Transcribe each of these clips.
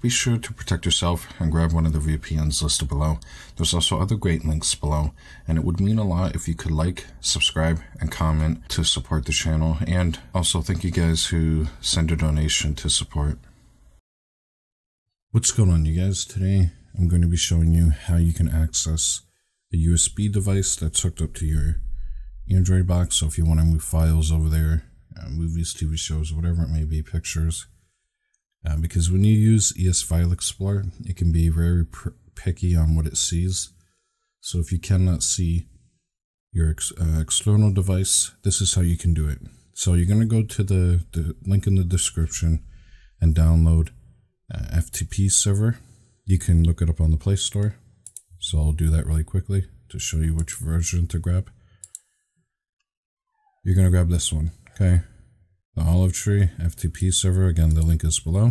be sure to protect yourself and grab one of the VPNs listed below. There's also other great links below, and it would mean a lot if you could like, subscribe, and comment to support the channel. And also thank you guys who send a donation to support. What's going on, you guys? Today I'm going to be showing you how you can access a USB device that's hooked up to your Android box. So if you want to move files over there, uh, movies, TV shows, whatever it may be, pictures, uh, because when you use ES File Explorer, it can be very picky on what it sees. So if you cannot see your ex uh, external device, this is how you can do it. So you're going to go to the, the link in the description and download uh, FTP server. You can look it up on the Play Store. So I'll do that really quickly to show you which version to grab. You're going to grab this one, okay? The Olive Tree FTP server. Again, the link is below.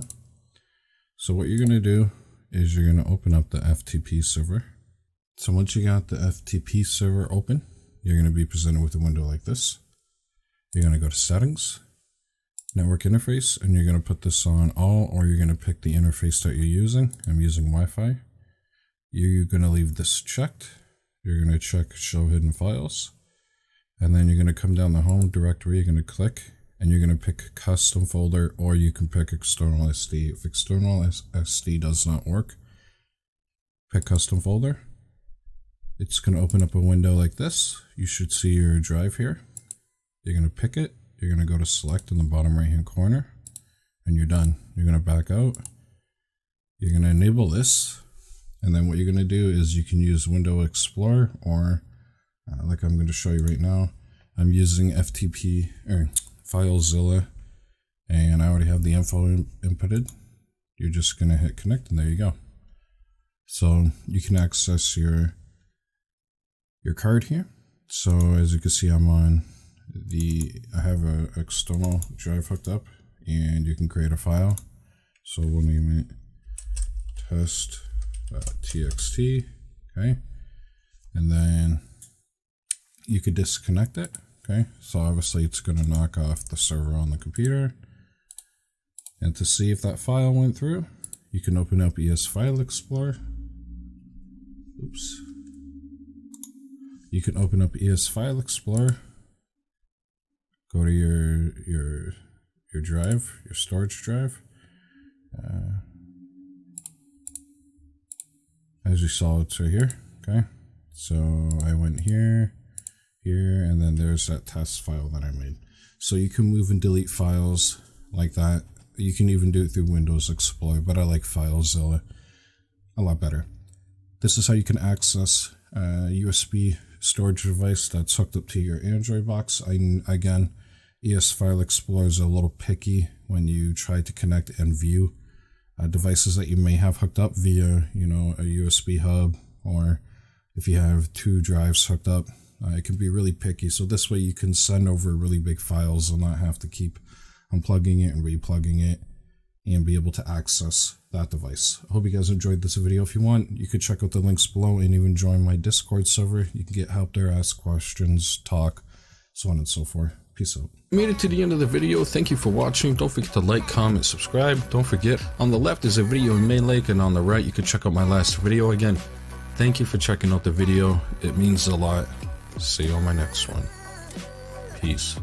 So what you're going to do is you're going to open up the FTP server. So once you got the FTP server open, you're going to be presented with a window like this. You're going to go to settings, network interface, and you're going to put this on all, or you're going to pick the interface that you're using. I'm using Wi-Fi. You're going to leave this checked. You're going to check show hidden files. And then you're going to come down the home directory. You're going to click and you're going to pick custom folder or you can pick external SD. If external SD does not work, pick custom folder. It's going to open up a window like this. You should see your drive here. You're going to pick it. You're going to go to select in the bottom right hand corner and you're done. You're going to back out. You're going to enable this. And then what you're going to do is you can use Window Explorer or uh, like I'm going to show you right now. I'm using FTP or FileZilla, and I already have the info in inputted. You're just going to hit connect, and there you go. So you can access your your card here. So as you can see, I'm on the I have a external drive hooked up, and you can create a file. So we'll name it test uh. Okay, and then you could disconnect it Okay, so obviously it's going to knock off the server on the computer. And to see if that file went through, you can open up ES File Explorer. Oops. You can open up ES File Explorer. Go to your your your drive, your storage drive. Uh, as you saw, it's right here. Okay, so I went here here, and then there's that test file that I made. So you can move and delete files like that. You can even do it through Windows Explorer, but I like FileZilla a lot better. This is how you can access a USB storage device that's hooked up to your Android box. I, again, ES File Explorer is a little picky when you try to connect and view uh, devices that you may have hooked up via, you know, a USB hub or if you have two drives hooked up uh, it can be really picky. So this way you can send over really big files and not have to keep unplugging it and replugging it and be able to access that device. I hope you guys enjoyed this video. If you want, you could check out the links below and even join my Discord server. You can get help there, ask questions, talk, so on and so forth. Peace out. Made it to the end of the video. Thank you for watching. Don't forget to like, comment, subscribe. Don't forget, on the left is a video you may Lake, and on the right, you can check out my last video. Again, thank you for checking out the video. It means a lot. See you on my next one. Peace.